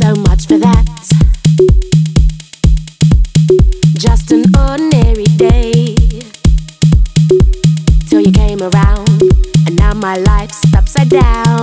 So much for that. Just an ordinary day. Till you came around, and now my life's upside down.